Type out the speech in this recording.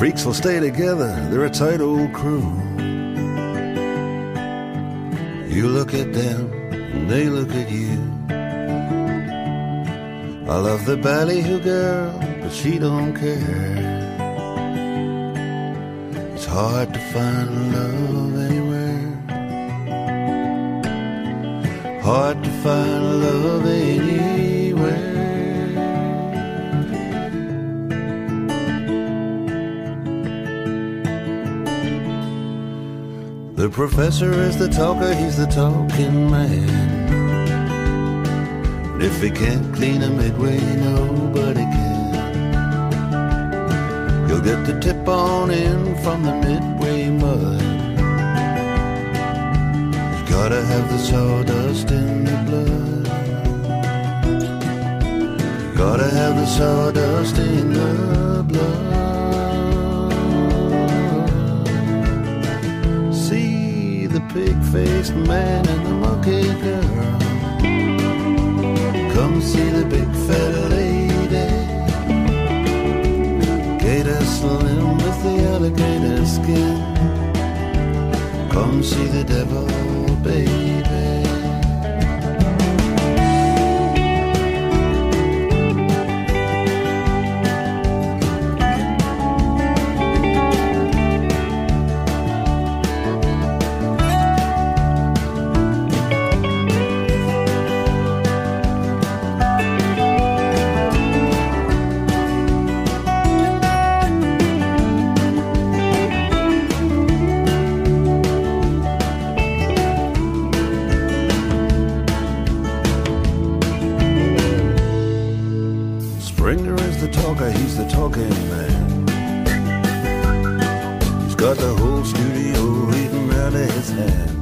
freaks will stay together, they're a tight old crew. You look at them, and they look at you. I love the ballyhoo girl, but she don't care. It's hard to find love anywhere. Hard to find love anywhere. The professor is the talker, he's the talking man. If he can't clean a midway, nobody can. He'll get the tip on in from the midway mud. You gotta have the sawdust in the blood. Gotta have the sawdust in the blood. Pig-faced man and the monkey girl. Come see the big fat lady. Gator slim with the alligator skin. Come see the devil, baby. Talking man. He's got the whole studio reading out of his hand.